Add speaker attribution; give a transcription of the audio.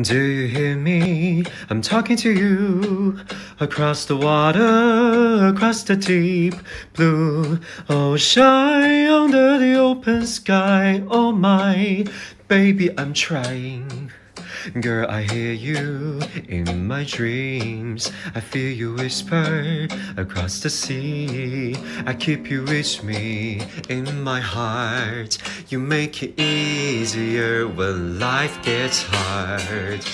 Speaker 1: Do you hear me? I'm talking to you across the water, across the deep blue Oh, ocean, under the open sky. Oh my, baby, I'm trying. Girl, I hear you in my dreams. I feel you whisper across the sea. I keep you with me in my heart. You make it easier when life gets hard.